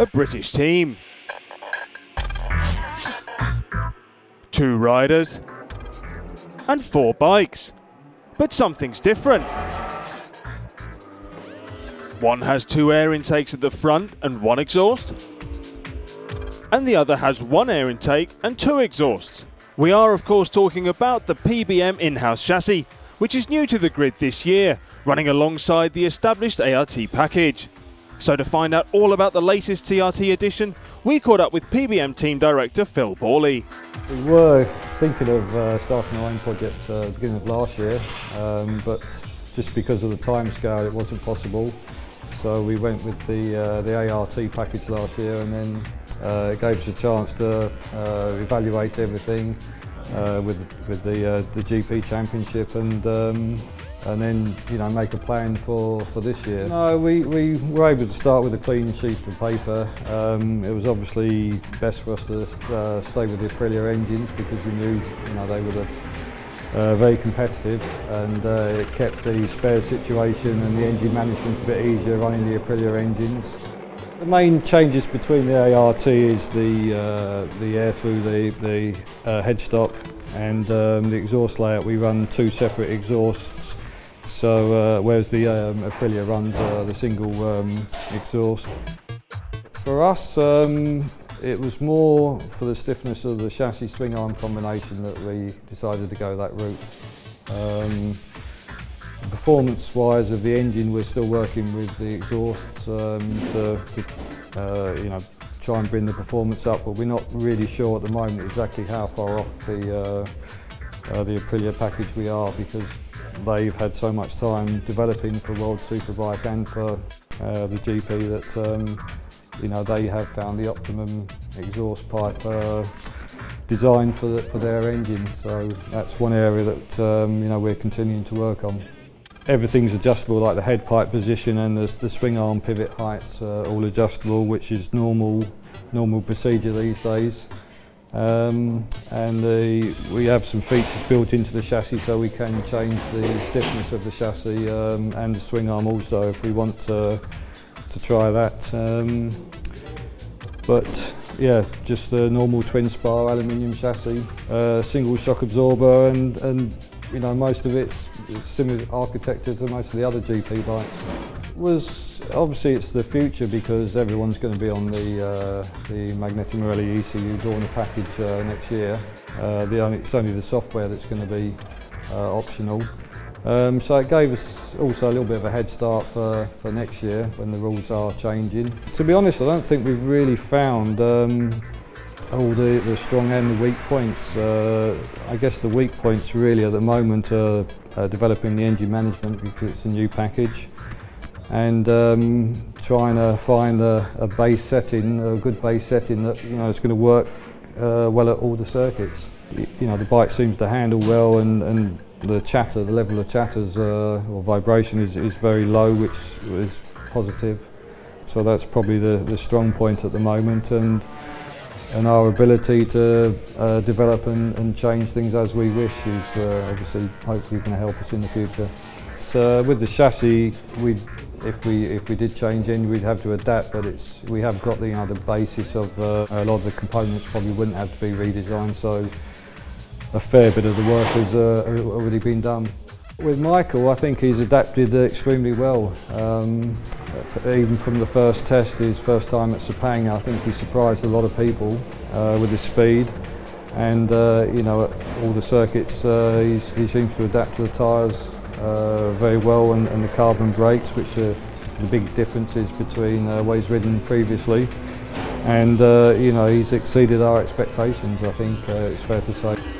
a British team. Two riders and four bikes. But something's different. One has two air intakes at the front and one exhaust. And the other has one air intake and two exhausts. We are of course talking about the PBM in-house chassis, which is new to the grid this year, running alongside the established ART package. So to find out all about the latest CRT edition, we caught up with PBM team director Phil Borley. We were thinking of uh, starting our own project uh, beginning of last year, um, but just because of the time scale it wasn't possible. So we went with the, uh, the ART package last year and then uh, it gave us a chance to uh, evaluate everything uh, with, with the, uh, the GP Championship and um, and then you know make a plan for, for this year. No, we, we were able to start with a clean sheet of paper. Um, it was obviously best for us to uh, stay with the Aprilia engines because we knew you know they were the, uh, very competitive and uh, it kept the spare situation and the engine management a bit easier running the Aprilia engines. The main changes between the ART is the, uh, the air through the, the uh, headstock and um, the exhaust layout. We run two separate exhausts so uh, whereas the um, Aprilia runs uh, the single um, exhaust. For us, um, it was more for the stiffness of the chassis swing arm combination that we decided to go that route. Um, performance wise of the engine we're still working with the exhausts um, to, to uh, you know try and bring the performance up but we're not really sure at the moment exactly how far off the uh, uh, the Aprilia package we are because they've had so much time developing for World Superbike and for uh, the GP that um, you know they have found the optimum exhaust pipe uh, design for, the, for their engine. So that's one area that um, you know we're continuing to work on. Everything's adjustable, like the head pipe position and the, the swing arm pivot heights, uh, all adjustable, which is normal normal procedure these days. Um, and the, we have some features built into the chassis so we can change the stiffness of the chassis um, and the swing arm also if we want to, to try that. Um, but yeah, just a normal twin spar aluminium chassis, uh, single shock absorber and, and you know most of it's similar architecture to most of the other GP bikes was obviously it's the future because everyone's going to be on the uh, the Magneti Marelli ECU Dorna package uh, next year. Uh, the only, it's only the software that's going to be uh, optional. Um, so it gave us also a little bit of a head start for, for next year when the rules are changing. To be honest, I don't think we've really found um, all the, the strong and the weak points. Uh, I guess the weak points really at the moment are developing the engine management because it's a new package and um, trying to find a, a, base setting, a good base setting that you know is going to work uh, well at all the circuits. You know the bike seems to handle well and, and the chatter, the level of chatters uh, or vibration is, is very low which is positive. So that's probably the, the strong point at the moment and and our ability to uh, develop and, and change things as we wish is uh, obviously hopefully going to help us in the future. So with the chassis we if we if we did change in, we'd have to adapt. But it's we have got the you know the basis of uh, a lot of the components probably wouldn't have to be redesigned. So a fair bit of the work has uh, already been done. With Michael, I think he's adapted extremely well. Um, even from the first test, his first time at Sepang, I think he surprised a lot of people uh, with his speed. And uh, you know, all the circuits, uh, he seems to adapt to the tyres uh, very well and, and, the carbon brakes, which are the big differences between uh, he's ridden previously. And uh, you know, he's exceeded our expectations, I think uh, it's fair to say.